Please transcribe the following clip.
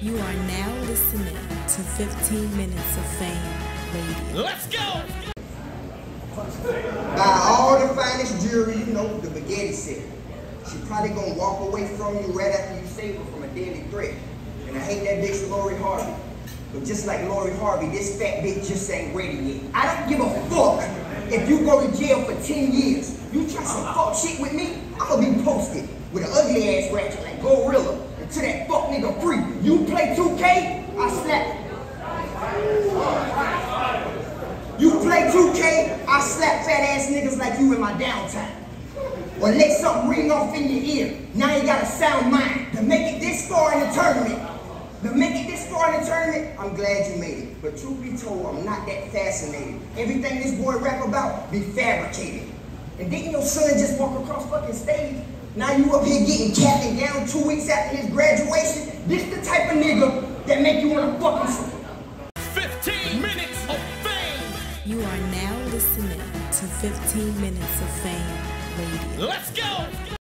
You are now listening to 15 Minutes of Fame Radio. Let's go! Buy all the finest jewelry, you know, the Bugatti set. She probably gonna walk away from you right after you save her from a deadly threat. And I hate that bitch Lori Harvey. But just like Lori Harvey, this fat bitch just ain't ready yet. I don't give a fuck if you go to jail for 10 years. You try some fuck shit with me, I'ma be posted with an ugly ass ratchet like Gorilla until that fuck nigga free. You play 2K, I slap you play 2K, I slap fat ass niggas like you in my downtime. Or let something ring off in your ear. Now you got a sound mind. To make it this far in the tournament, to make it this far in the tournament, I'm glad you made it. But truth be told, I'm not that fascinated. Everything this boy rap about be fabricated. And didn't your son just walk across fucking stage? Now you up here getting capped and down two weeks after his graduation? This the type of nigga that make you wanna fucking 15 minutes of fame! You are now listening to 15 Minutes of Fame Radio. Let's go!